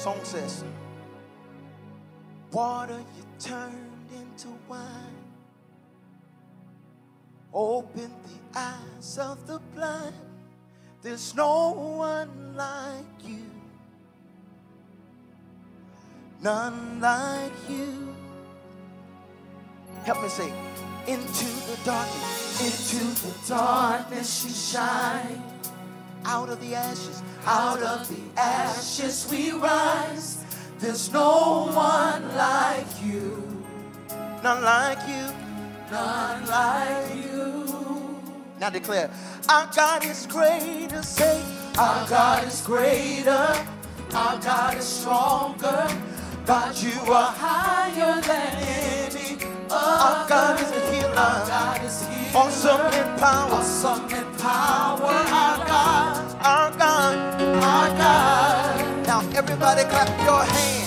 Song says, Water you turned into wine. Open the eyes of the blind. There's no one like you. None like you. Help me say, into the darkness, Into the darkness you shine. Out of the ashes, Out of the ashes we rise. There's no one like you. none like you. None like you. Now declare, our God is greater. Say, Our God is greater. Our God is stronger. God, you are higher than any our other. God is a Our healer, God is here. Awesome in power. Awesome in power. Our God. Our God. Our God. Now everybody clap your hands.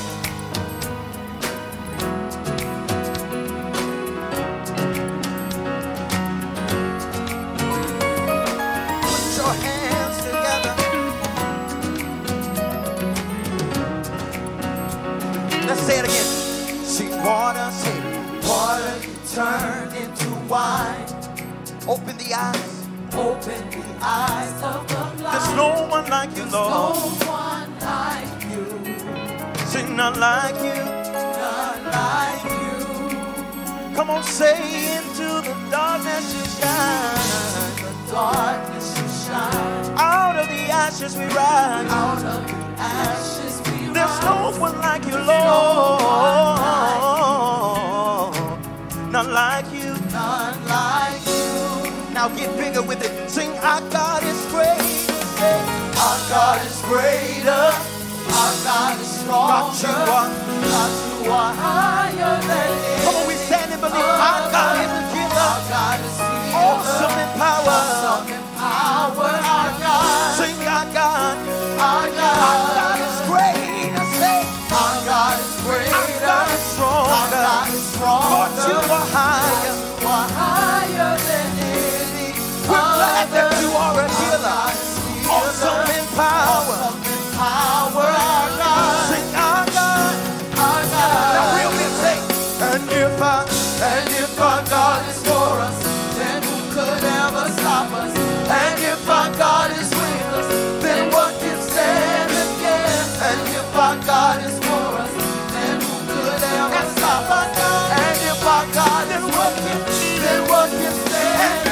Our God is for us, then who could ever stop us? And if our God is with us, then what can stand against? And if our God is for us, then who could ever stop us? And if our God is with us, then what can stand?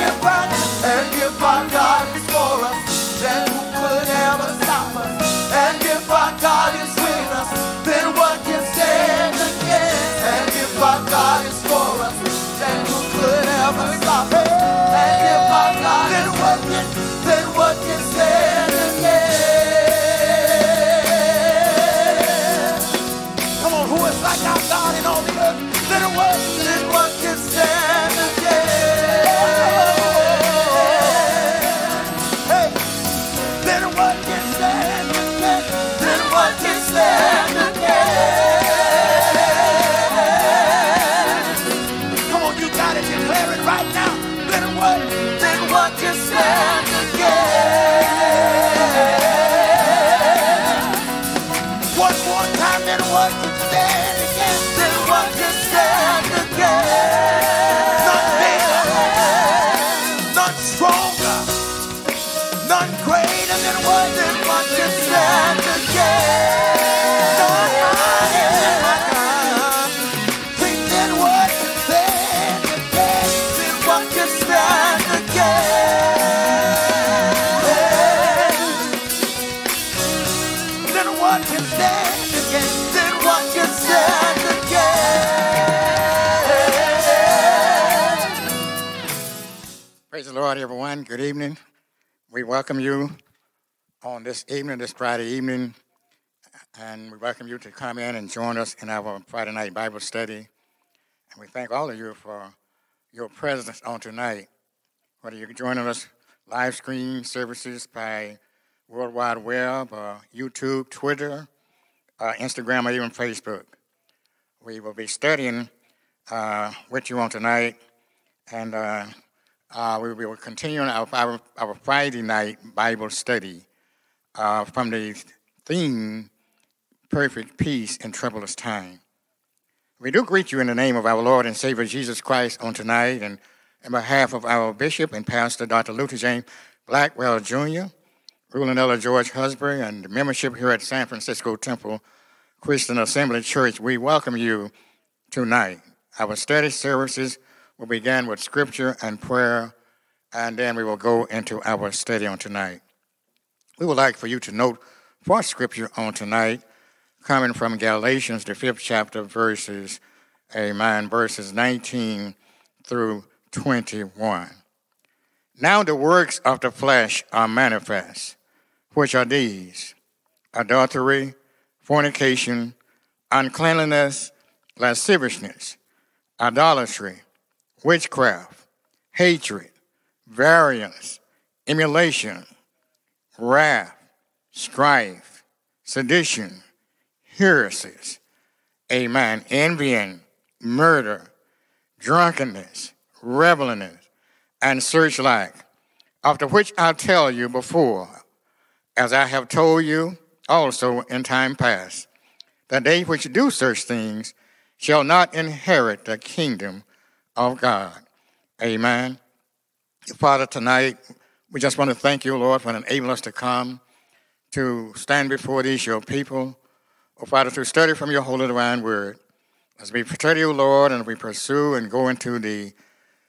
And our God in all the earth? What? Then what can stand against? Lord, everyone. Good evening. We welcome you on this evening, this Friday evening, and we welcome you to come in and join us in our Friday night Bible study. And we thank all of you for your presence on tonight. Whether you're joining us live stream services by World Wide Web, or YouTube, Twitter, uh, Instagram, or even Facebook. We will be studying uh, with you on tonight, and uh, uh, we will continue our, our, our Friday night Bible study uh, from the theme perfect peace in troublous time. We do greet you in the name of our Lord and Savior Jesus Christ on tonight, and on behalf of our Bishop and Pastor Dr. Luther James Blackwell Jr., ruling elder George Husbury, and the membership here at San Francisco Temple Christian Assembly Church, we welcome you tonight. Our study services will begin with scripture and prayer, and then we will go into our study on tonight. We would like for you to note for scripture on tonight, coming from Galatians, the fifth chapter, verses, amen, verses 19 through 21. Now the works of the flesh are manifest, which are these adultery, fornication, uncleanliness, lasciviousness, idolatry, witchcraft, hatred, variance, emulation, wrath, strife, sedition, heresies, amen, envying, murder, drunkenness, revelings, and such like, after which I tell you before, as I have told you also in time past, that they which do such things shall not inherit the kingdom of God. Amen. Father, tonight we just want to thank you, Lord, for enabling us to come to stand before these your people. Oh, Father, to study from your holy divine word. As we study you, Lord, and we pursue and go into the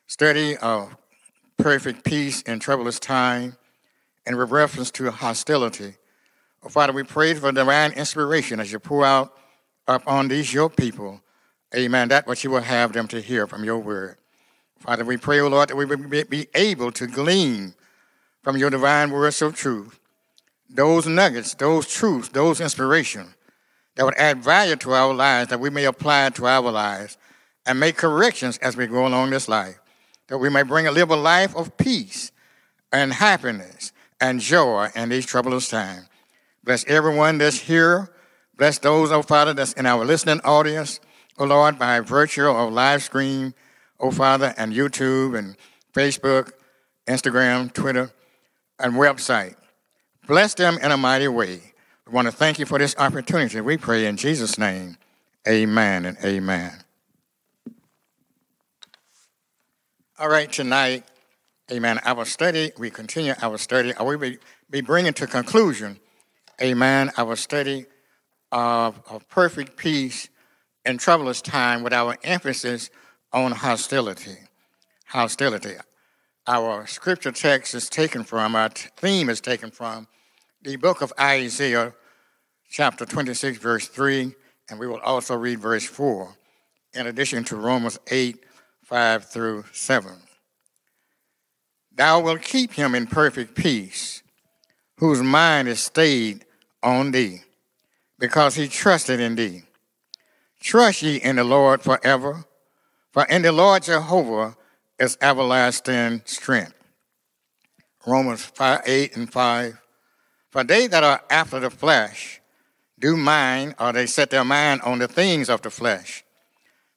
study of perfect peace in troublous time and with reference to hostility. Oh, Father, we pray for divine inspiration as you pour out upon these your people Amen. That what you will have them to hear from your word. Father, we pray, O Lord, that we will be able to glean from your divine words of truth those nuggets, those truths, those inspirations that would add value to our lives, that we may apply to our lives and make corrections as we go along this life, that we may bring a live a life of peace and happiness and joy in these troublous times. Bless everyone that's here. Bless those, oh Father, that's in our listening audience. O Lord, by virtue of live stream, O Father, and YouTube and Facebook, Instagram, Twitter, and website. Bless them in a mighty way. We want to thank you for this opportunity. We pray in Jesus' name. Amen and amen. All right, tonight, amen, our study, we continue our study. We will be bringing to conclusion, amen, our study of, of perfect peace in troublous time with our emphasis on hostility. Hostility. Our scripture text is taken from, our theme is taken from the book of Isaiah, chapter 26, verse 3, and we will also read verse 4, in addition to Romans 8, 5 through 7. Thou wilt keep him in perfect peace, whose mind is stayed on thee, because he trusted in thee. Trust ye in the Lord forever, for in the Lord Jehovah is everlasting strength. Romans 5, 8 and 5. For they that are after the flesh do mind, or they set their mind on the things of the flesh.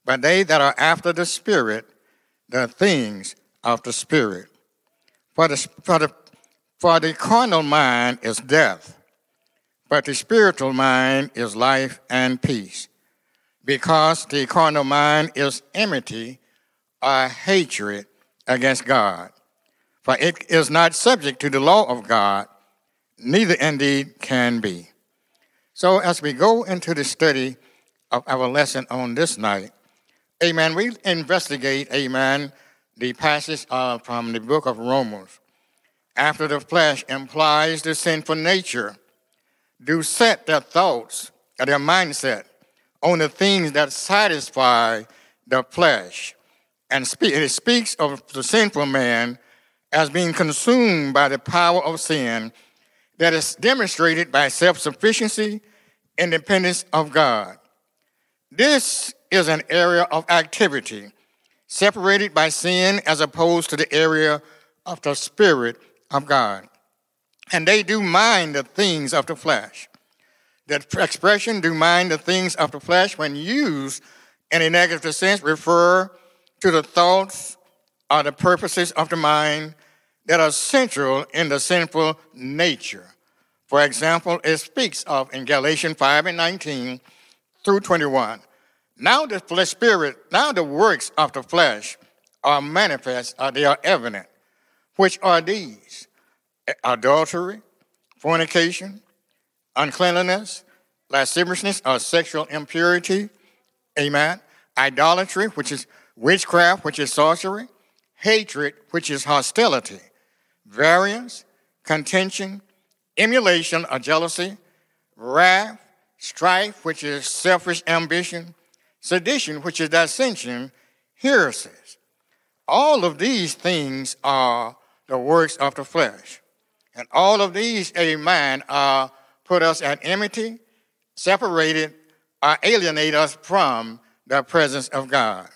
But they that are after the Spirit, the things of the Spirit. For the, for the, for the carnal mind is death, but the spiritual mind is life and peace because the carnal mind is enmity or hatred against God. For it is not subject to the law of God, neither indeed can be. So, as we go into the study of our lesson on this night, amen, we investigate, amen, the passage uh, from the book of Romans. After the flesh implies the sinful nature, do set their thoughts, their mindset on the things that satisfy the flesh. And it speaks of the sinful man as being consumed by the power of sin that is demonstrated by self sufficiency, independence of God. This is an area of activity separated by sin as opposed to the area of the Spirit of God. And they do mind the things of the flesh. That expression, do mind the things of the flesh, when used in a negative sense, refer to the thoughts or the purposes of the mind that are central in the sinful nature. For example, it speaks of in Galatians 5 and 19 through 21. Now the flesh spirit, now the works of the flesh are manifest, or they are evident, which are these adultery, fornication, uncleanliness, lasciviousness, or sexual impurity, amen, idolatry, which is witchcraft, which is sorcery, hatred, which is hostility, variance, contention, emulation or jealousy, wrath, strife, which is selfish ambition, sedition, which is dissension, heresies. All of these things are the works of the flesh. And all of these, amen, are put us at enmity, separated, or alienate us from the presence of God.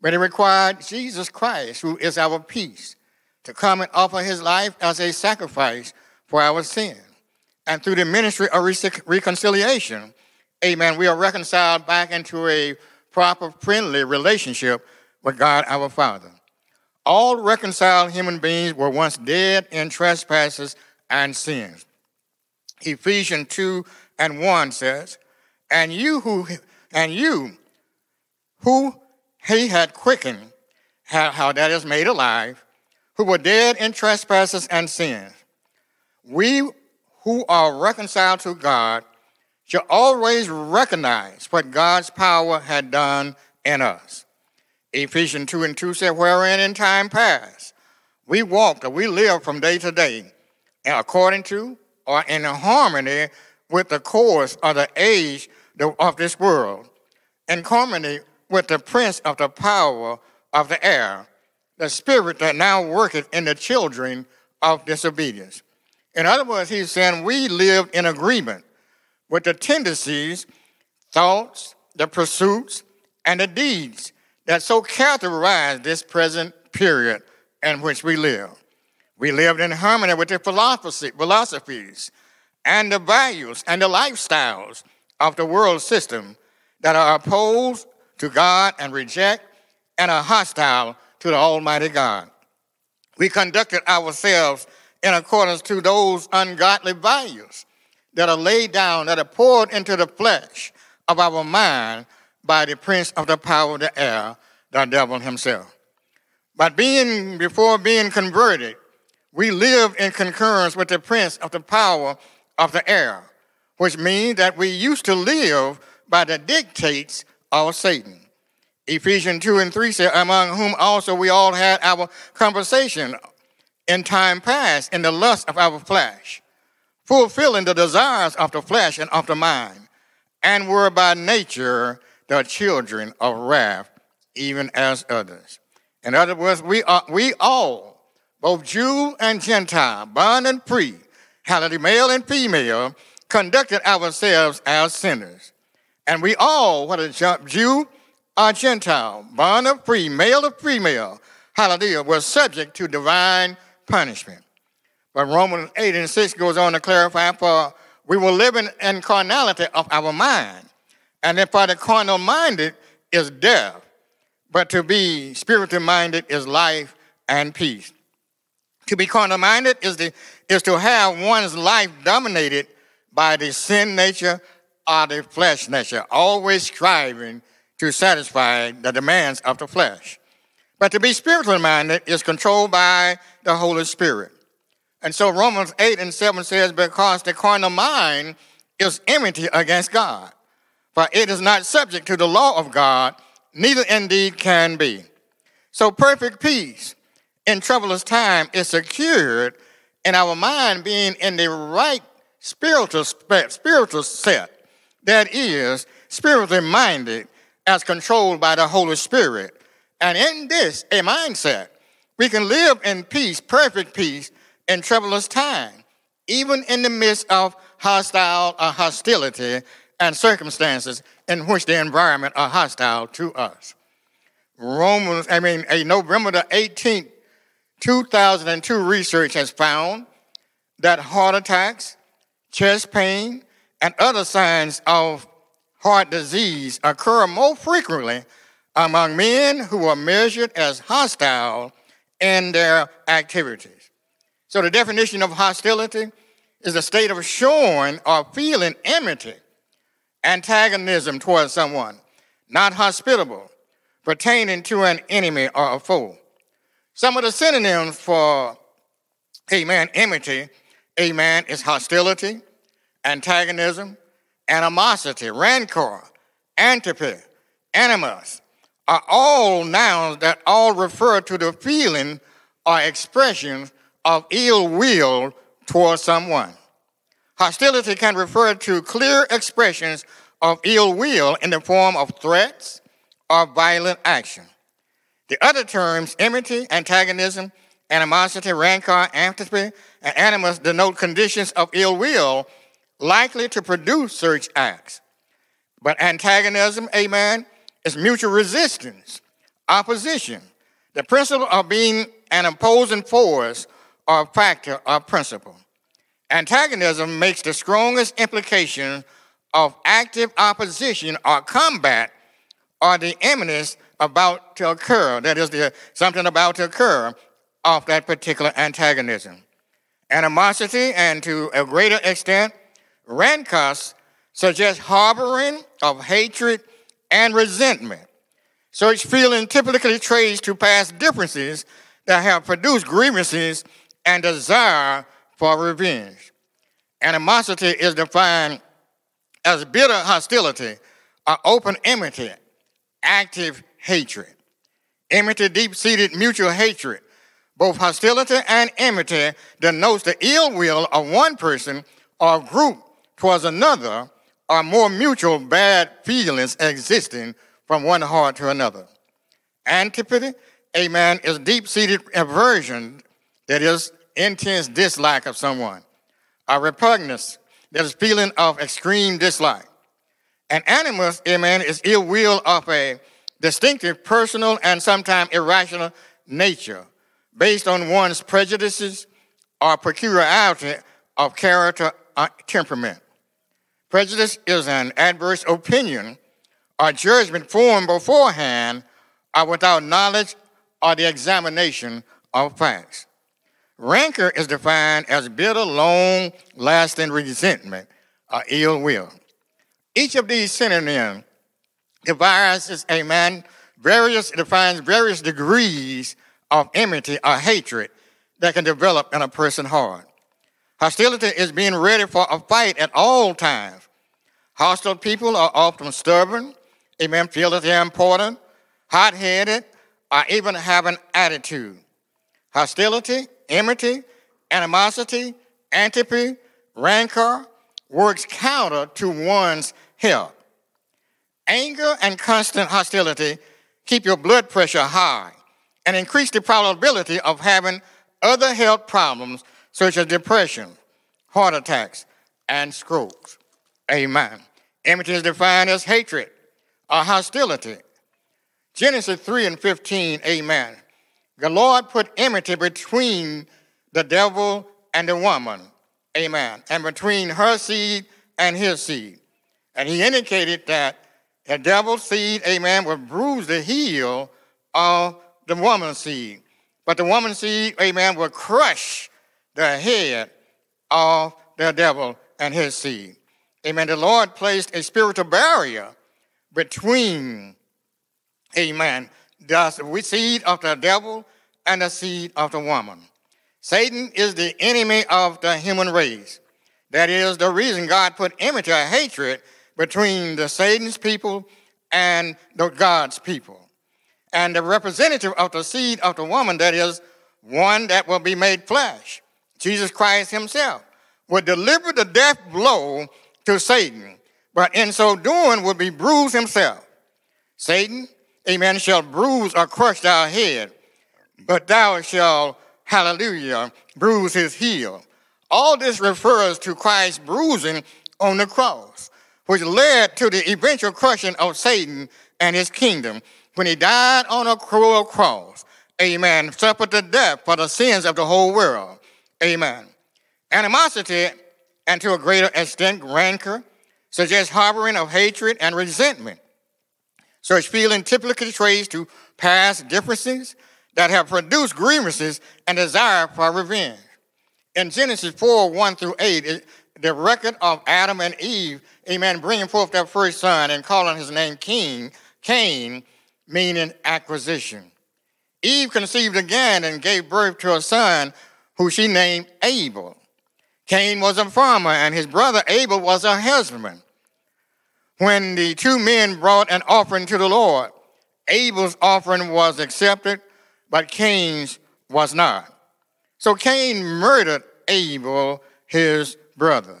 But it required Jesus Christ, who is our peace, to come and offer his life as a sacrifice for our sin. And through the ministry of reconciliation, amen, we are reconciled back into a proper, friendly relationship with God our Father. All reconciled human beings were once dead in trespasses and sins. Ephesians 2 and 1 says, And you who and you who he had quickened, how, how that is made alive, who were dead in trespasses and sins. We who are reconciled to God should always recognize what God's power had done in us. Ephesians 2 and 2 said, Wherein in time past we walked or we lived from day to day and according to or in harmony with the course of the age of this world, in harmony with the prince of the power of the air, the spirit that now worketh in the children of disobedience. In other words, he's saying we lived in agreement with the tendencies, thoughts, the pursuits, and the deeds that so characterize this present period in which we live. We lived in harmony with the philosophies and the values and the lifestyles of the world system that are opposed to God and reject and are hostile to the Almighty God. We conducted ourselves in accordance to those ungodly values that are laid down, that are poured into the flesh of our mind by the prince of the power of the air, the devil himself. But being before being converted, we live in concurrence with the prince of the power of the air, which means that we used to live by the dictates of Satan. Ephesians 2 and 3 say, Among whom also we all had our conversation in time past in the lust of our flesh, fulfilling the desires of the flesh and of the mind, and were by nature the children of wrath, even as others. In other words, we, are, we all, both Jew and Gentile, bond and free, hallelujah, male and female, conducted ourselves as sinners. And we all, whether Jew or Gentile, bond or free, male or female, hallelujah, were subject to divine punishment. But Romans 8 and 6 goes on to clarify, for we were living in carnality of our mind. And if for the carnal minded is death, but to be spiritually minded is life and peace. To be carnal minded is, the, is to have one's life dominated by the sin nature or the flesh nature, always striving to satisfy the demands of the flesh. But to be spiritually minded is controlled by the Holy Spirit. And so Romans 8 and 7 says, Because the carnal mind is enmity against God, for it is not subject to the law of God, neither indeed can be. So perfect peace in troublous time is secured in our mind being in the right spiritual, spiritual set that is spiritually minded as controlled by the Holy Spirit. And in this, a mindset, we can live in peace, perfect peace, in troublous time, even in the midst of hostile or hostility and circumstances in which the environment are hostile to us. Romans, I mean, a November the 18th, 2002 research has found that heart attacks, chest pain, and other signs of heart disease occur more frequently among men who are measured as hostile in their activities. So, the definition of hostility is a state of showing or feeling enmity, antagonism towards someone, not hospitable, pertaining to an enemy or a foe. Some of the synonyms for, amen, enmity, amen, is hostility, antagonism, animosity, rancor, antipathy, animus, are all nouns that all refer to the feeling or expression of ill will towards someone. Hostility can refer to clear expressions of ill will in the form of threats or violent action. The other terms, enmity, antagonism, animosity, rancor, antipathy, and animus, denote conditions of ill will likely to produce such acts. But antagonism, amen, is mutual resistance, opposition, the principle of being an opposing force or factor or principle. Antagonism makes the strongest implication of active opposition or combat or the imminence about to occur. That is, the, something about to occur of that particular antagonism. Animosity and to a greater extent, rancors suggest harboring of hatred and resentment. Such feeling typically traces to past differences that have produced grievances and desire for revenge. Animosity is defined as bitter hostility or open enmity, active hatred. Enmity, deep seated mutual hatred. Both hostility and enmity denotes the ill will of one person or group towards another or more mutual bad feelings existing from one heart to another. Antipathy, amen, is deep seated aversion, that is, intense dislike of someone. A repugnance, that is, feeling of extreme dislike. An animus, amen, is ill will of a distinctive personal and sometimes irrational nature based on one's prejudices or peculiarity of character or temperament. Prejudice is an adverse opinion or judgment formed beforehand or without knowledge or the examination of facts. Rancor is defined as bitter, long lasting resentment or ill will. Each of these synonyms devises a man various defines various degrees of enmity or hatred that can develop in a person's heart. Hostility is being ready for a fight at all times. Hostile people are often stubborn, amen, feel that they're important, hot headed, or even have an attitude. Hostility, enmity, animosity, antipathy, rancor works counter to one's health. Anger and constant hostility keep your blood pressure high and increase the probability of having other health problems such as depression, heart attacks, and strokes. Amen. Enmity is defined as hatred or hostility. Genesis 3 and 15, amen. The Lord put enmity between the devil and the woman, amen, and between her seed and his seed. And he indicated that the devil's seed, amen, would bruise the heel of the woman's seed. But the woman's seed, amen, would crush the head of the devil and his seed. Amen. The Lord placed a spiritual barrier between, amen, the seed of the devil and the seed of the woman. Satan is the enemy of the human race. That is the reason God put enmity or hatred between the Satan's people and the God's people. And the representative of the seed of the woman, that is one that will be made flesh, Jesus Christ himself, would deliver the death blow to Satan, but in so doing would be bruised himself. Satan, amen, shall bruise or crush thy head, but thou shalt, hallelujah, bruise his heel. All this refers to Christ's bruising on the cross, which led to the eventual crushing of Satan and his kingdom when he died on a cruel cross. Amen. Suffered the death for the sins of the whole world. Amen. Animosity, and to a greater extent, rancor, suggests harboring of hatred and resentment. Such feeling typically traces to past differences that have produced grievances and desire for revenge. In Genesis 4 1 through 8, the record of Adam and Eve, amen, bringing forth their first son and calling his name King, Cain, meaning acquisition. Eve conceived again and gave birth to a son who she named Abel. Cain was a farmer and his brother Abel was a husbandman. When the two men brought an offering to the Lord, Abel's offering was accepted, but Cain's was not. So Cain murdered Abel, his brother.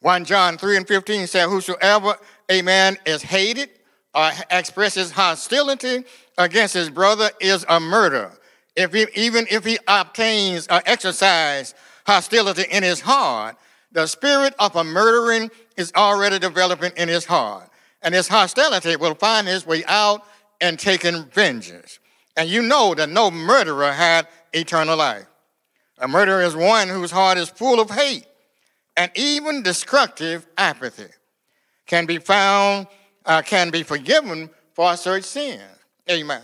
1 John 3 and 15 said, Whosoever a man is hated or expresses hostility against his brother is a murderer. If he, even if he obtains or exercises hostility in his heart, the spirit of a murdering is already developing in his heart. And his hostility will find his way out and taking vengeance. And you know that no murderer had eternal life. A murderer is one whose heart is full of hate and even destructive apathy. Can be found, uh, can be forgiven for such sin. Amen.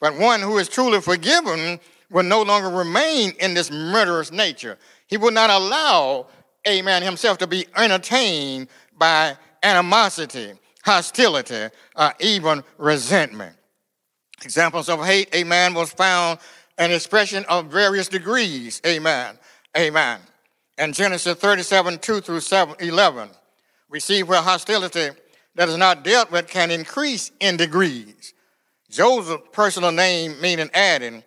But one who is truly forgiven will no longer remain in this murderous nature. He will not allow, amen, himself to be entertained by animosity, hostility, uh, even resentment. Examples of hate, amen, was found an expression of various degrees, amen, amen. And Genesis 37, 2 through 7, 11, we see where hostility that is not dealt with can increase in degrees. Joseph's personal name meaning adding,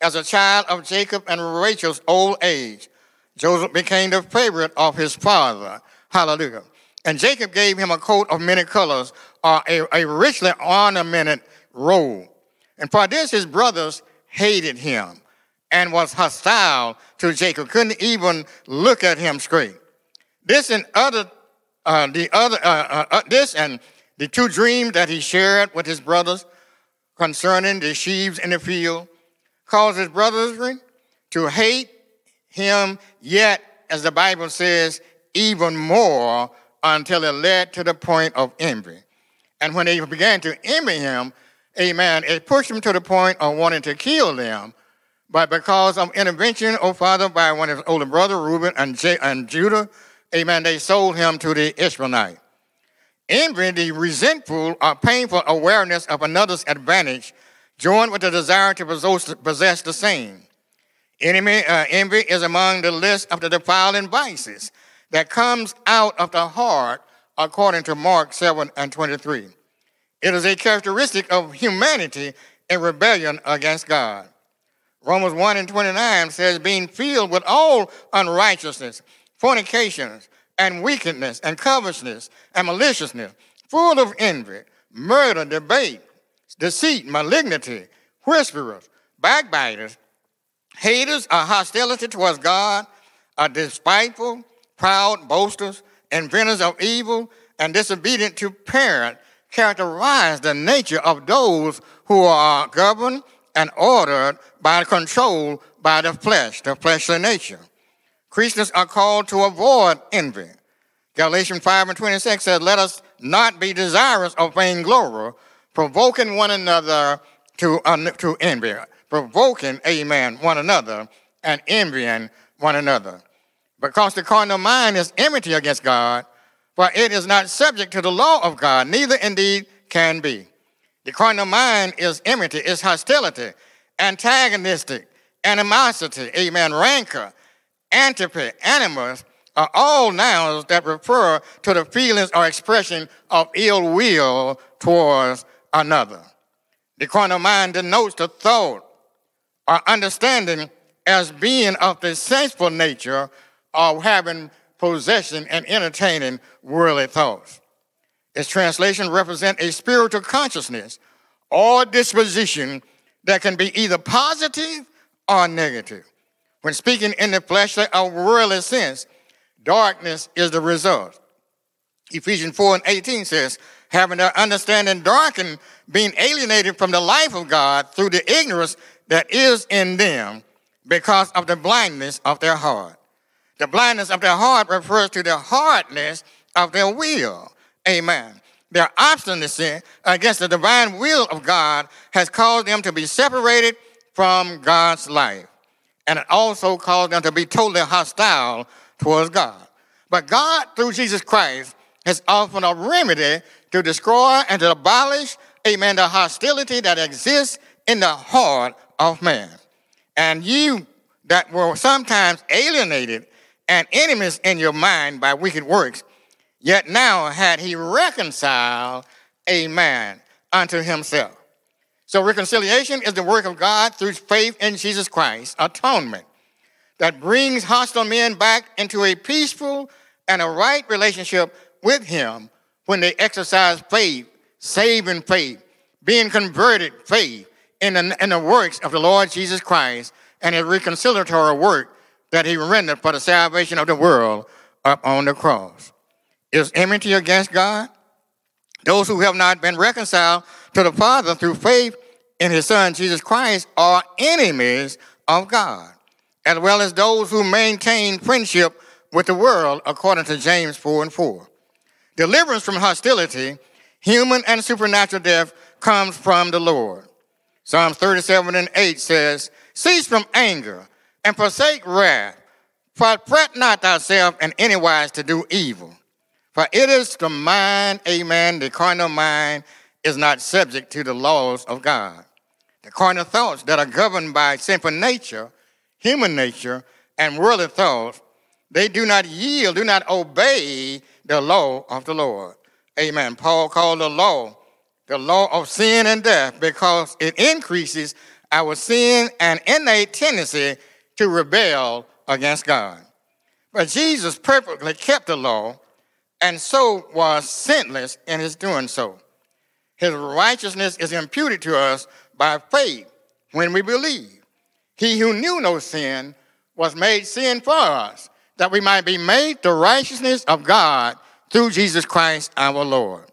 as a child of Jacob and Rachel's old age, Joseph became the favorite of his father. Hallelujah. And Jacob gave him a coat of many colors, or a, a richly ornamented robe. And for this, his brothers hated him and was hostile to Jacob, couldn't even look at him straight. This and other, uh, the other, uh, uh, uh this and the two dreams that he shared with his brothers concerning the sheaves in the field caused his brothers to hate him, yet, as the Bible says, even more until it led to the point of envy. And when they began to envy him, amen, it pushed him to the point of wanting to kill them. But because of intervention, oh Father, by one of his older brother, Reuben and, J- and Judah, amen, they sold him to the Ishmaelite. Envy, the resentful or painful awareness of another's advantage, joined with the desire to possess the same. Enemy, uh, envy is among the list of the defiling vices that comes out of the heart, according to Mark 7 and 23. It is a characteristic of humanity in rebellion against God. Romans 1 and 29 says, being filled with all unrighteousness, fornications, and wickedness, and covetousness, and maliciousness, full of envy, murder, debate, deceit, malignity, whisperers, backbiters, haters a hostility towards God, are despiteful, proud, boasters, inventors of evil, and disobedient to parent, characterize the nature of those who are governed and ordered by control by the flesh, the fleshly nature. Christians are called to avoid envy. Galatians 5 and 26 says, Let us not be desirous of vainglory, provoking one another to, to envy, provoking, amen, one another, and envying one another. Because the carnal mind is enmity against God, for it is not subject to the law of God, neither indeed can be. The carnal mind is enmity, is hostility, antagonistic, animosity, amen, rancor, antipathy, animus are all nouns that refer to the feelings or expression of ill will towards another. The carnal mind denotes the thought or understanding as being of the sensual nature of having possession and entertaining worldly thoughts. Its translation represent a spiritual consciousness or disposition that can be either positive or negative. When speaking in the fleshly or worldly sense, darkness is the result. Ephesians 4 and 18 says, having their understanding darkened, being alienated from the life of God through the ignorance that is in them because of the blindness of their heart. The blindness of their heart refers to the hardness of their will. Amen. Their obstinacy against the divine will of God has caused them to be separated from God's life. and it also caused them to be totally hostile towards God. But God, through Jesus Christ, has offered a remedy to destroy and to abolish, amen, the hostility that exists in the heart of man. And you that were sometimes alienated and enemies in your mind by wicked works, yet now had he reconciled a man unto himself. So reconciliation is the work of God through faith in Jesus Christ, atonement, that brings hostile men back into a peaceful and a right relationship with him when they exercise faith, saving faith, being converted faith in the, in the works of the Lord Jesus Christ and his reconciliatory work that he rendered for the salvation of the world up on the cross. Is enmity against God? Those who have not been reconciled to the Father through faith in his Son Jesus Christ are enemies of God, as well as those who maintain friendship with the world, according to James 4 and 4. Deliverance from hostility, human and supernatural death, comes from the Lord. Psalms 37 and 8 says, Cease from anger and forsake wrath, for fret not thyself in any wise to do evil. For it is the mind, amen, the carnal mind is not subject to the laws of God. The carnal thoughts that are governed by sinful nature, human nature, and worldly thoughts, they do not yield, do not obey the law of the Lord. Amen. Paul called the law the law of sin and death because it increases our sin and innate tendency to rebel against God. But Jesus perfectly kept the law and so was sinless in his doing so. His righteousness is imputed to us by faith when we believe. He who knew no sin was made sin for us, that we might be made the righteousness of God through Jesus Christ our Lord.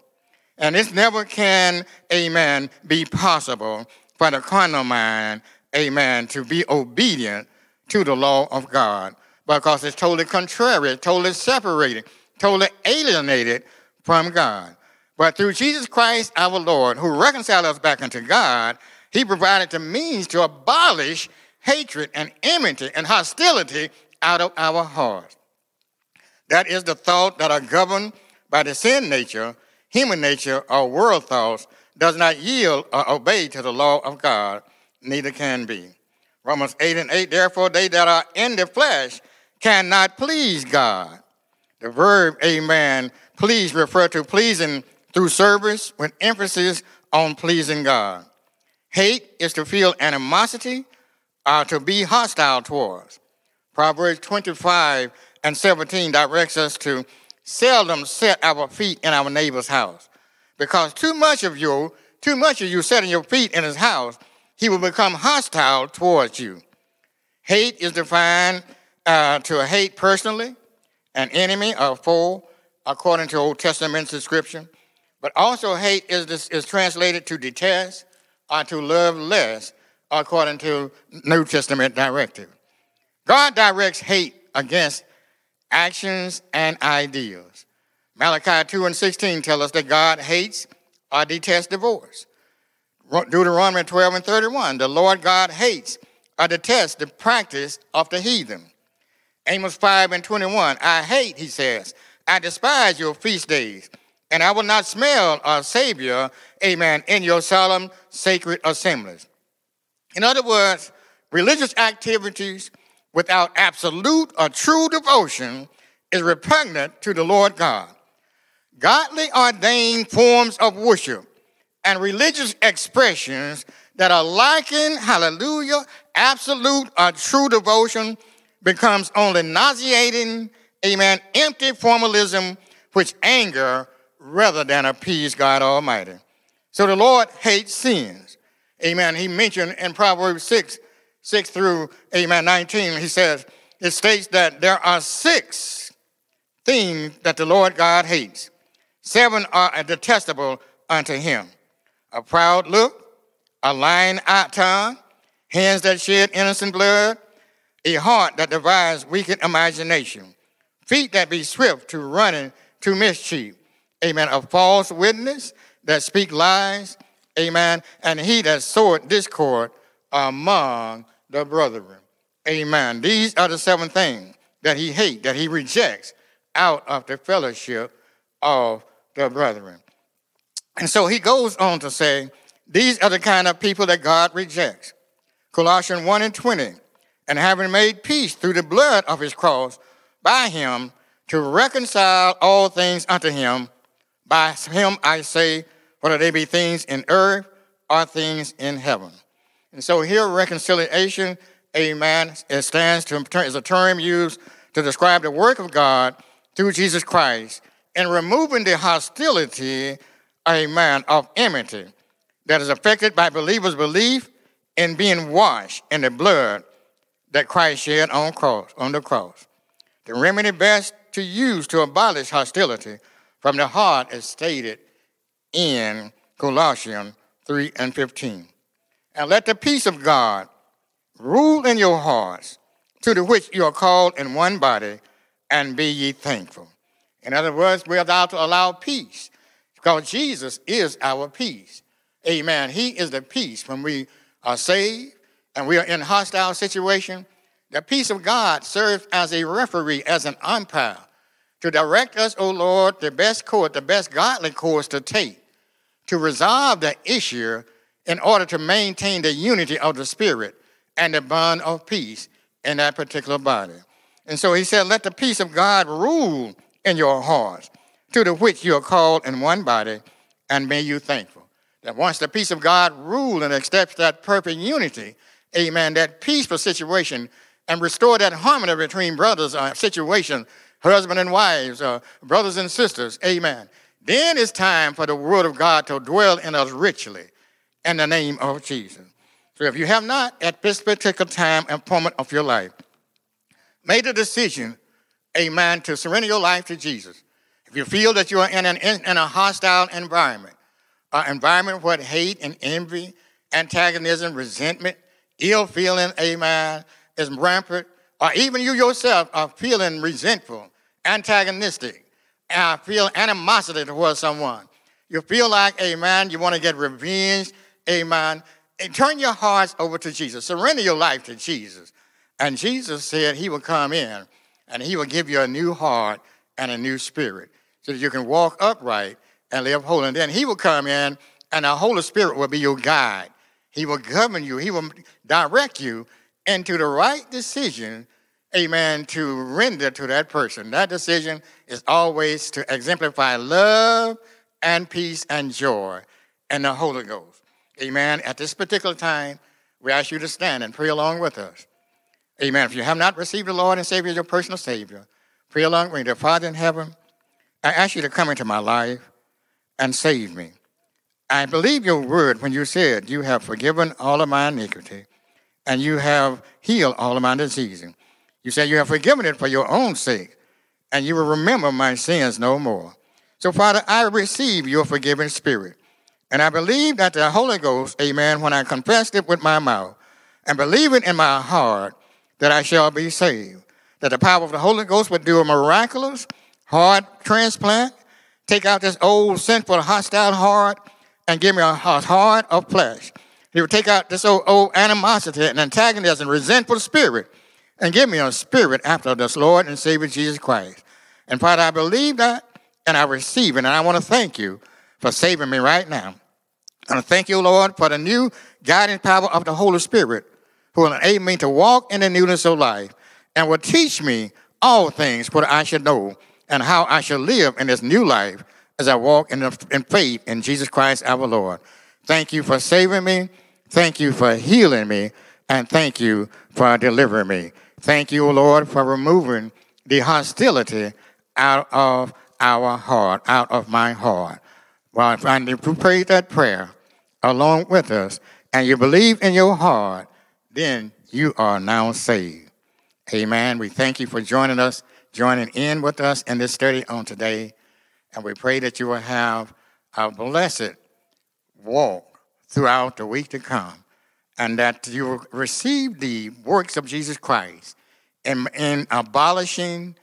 And this never can, amen, be possible for the carnal mind, amen, to be obedient to the law of God because it's totally contrary, totally separated, totally alienated from God. But through Jesus Christ our Lord, who reconciled us back unto God, he provided the means to abolish hatred and enmity and hostility out of our hearts. That is the thought that are governed by the sin nature, human nature, or world thoughts does not yield or obey to the law of God, neither can be. Romans 8 and 8, therefore they that are in the flesh cannot please God. The verb, amen, please refer to pleasing through service with emphasis on pleasing God. Hate is to feel animosity or to be hostile towards. Proverbs 25 and 17 directs us to seldom set our feet in our neighbor's house because too much of you, too much of you setting your feet in his house, he will become hostile towards you. Hate is defined uh, to hate personally, an enemy a foe, according to Old Testament description. But also hate is, this, is translated to detest or to love less, according to New Testament directive. God directs hate against actions and ideals. Malachi 2 and 16 tell us that God hates or detests divorce. Deuteronomy 12 and 31, the Lord God hates or detests the practice of the heathen. Amos 5 and 21, I hate, he says, I despise your feast days, and I will not smell a savior, amen, in your solemn sacred assemblies. In other words, religious activities without absolute or true devotion is repugnant to the Lord God godly ordained forms of worship and religious expressions that are lacking, hallelujah, absolute or true devotion becomes only nauseating, amen, empty formalism which anger rather than appease God Almighty. So the Lord hates sins. Amen. He mentioned in Proverbs 6, 6 through, amen, 19, he says, it states that there are six things that the Lord God hates. Seven are detestable unto him a proud look, a lying tongue, hands that shed innocent blood, a heart that devises wicked imagination, feet that be swift to running to mischief, amen, a false witness that speak lies, amen, and he that soweth discord among the brethren. Amen. These are the seven things that he hates, that he rejects out of the fellowship of the brethren. And so he goes on to say, these are the kind of people that God rejects. Colossians 1 and 20. And having made peace through the blood of his cross by him to reconcile all things unto him, by him I say, whether they be things in earth or things in heaven. And so here, reconciliation, amen, it stands to, is a term used to describe the work of God through Jesus Christ in removing the hostility, amen, of enmity that is affected by believers' belief in being washed in the blood that Christ shed on, cross, on the cross. The remedy best to use to abolish hostility from the heart is stated in Colossians 3 and 15. And let the peace of God rule in your hearts, to the which you are called in one body, and be ye thankful. In other words, we are allowed to allow peace because Jesus is our peace. Amen. He is the peace when we are saved and we are in a hostile situation. The peace of God serves as a referee, as an umpire, to direct us, O Lord, the best course, the best godly course to take to resolve the issue in order to maintain the unity of the Spirit and the bond of peace in that particular body. And so he said, Let the peace of God rule in your hearts, to the which you are called in one body, and may you thankful. That once the peace of God rule and accepts that perfect unity, amen, that peaceful situation, and restore that harmony between brothers, uh, situation, husband and wives, uh, brothers and sisters, amen. Then it's time for the word of God to dwell in us richly in the name of Jesus. So if you have not at this particular time and moment of your life made a decision, amen, to surrender your life to Jesus, if you feel that you are in, an, in a hostile environment, an environment where hate and envy, antagonism, resentment, ill feeling, amen, is rampant, or even you yourself are feeling resentful, antagonistic, and feel animosity towards someone. You feel like, amen, you want to get revenge, amen. And turn your hearts over to Jesus. Surrender your life to Jesus. And Jesus said he will come in and he will give you a new heart and a new spirit so that you can walk upright and live holy. And then he will come in and the Holy Spirit will be your guide. He will govern you, he will direct you into the right decision, amen, to render to that person. That decision is always to exemplify love and peace and joy and the Holy Ghost. Amen. At this particular time, we ask you to stand and pray along with us. Amen. If you have not received the Lord and Savior as your personal Savior, pray along with me. Father in heaven, I ask you to come into my life and save me. I believe your word when you said you have forgiven all of my iniquity and you have healed all of my diseases. You said you have forgiven it for your own sake and you will remember my sins no more. So, Father, I receive your forgiving spirit. And I believe that the Holy Ghost, amen, when I confessed it with my mouth and believe it in my heart, that I shall be saved. That the power of the Holy Ghost would do a miraculous heart transplant, take out this old sinful, hostile heart, and give me a heart of flesh. He would take out this old, old animosity and antagonism, resentful spirit, and give me a spirit after this Lord and Savior Jesus Christ. And Father, I believe that and I receive it, and I want to thank you for saving me right now. And I thank you, Lord, for the new guiding power of the Holy Spirit who will enable me to walk in the newness of life and will teach me all things what I should know and how I should live in this new life as I walk in, the, in faith in Jesus Christ our Lord. Thank you for saving me. Thank you for healing me. And thank you for delivering me. Thank you, Lord, for removing the hostility out of our heart, out of my heart. Well, if I pray that prayer along with us and you believe in your heart, then you are now saved. Amen. We thank you for joining us, joining in with us in this study on today. And we pray that you will have a blessed walk throughout the week to come and that you will receive the works of Jesus Christ in, in abolishing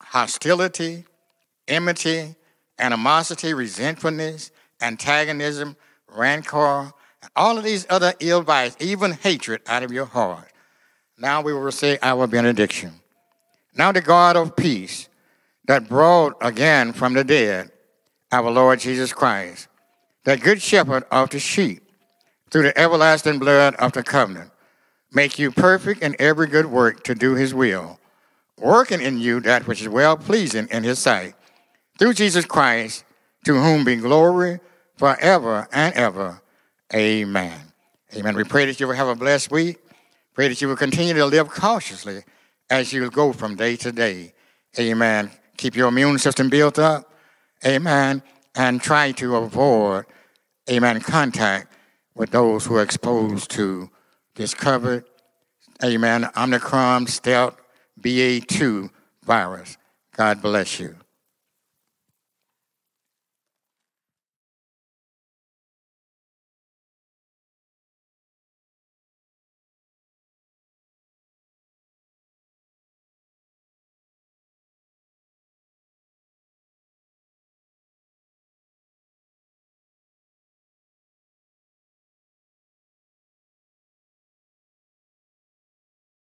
hostility, enmity, animosity, resentfulness, antagonism, rancor, and all of these other ill vices, even hatred out of your heart. Now we will say our benediction. Now the God of peace that brought again from the dead our Lord Jesus Christ, the good shepherd of the sheep, through the everlasting blood of the covenant, make you perfect in every good work to do his will, working in you that which is well pleasing in his sight, through Jesus Christ, to whom be glory forever and ever. Amen. Amen. We pray that you will have a blessed week. Pray that you will continue to live cautiously as you go from day to day. Amen. Keep your immune system built up. Amen. And try to avoid, amen, contact with those who are exposed to this COVID, amen, Omicron, stealth, BA2 virus. God bless you.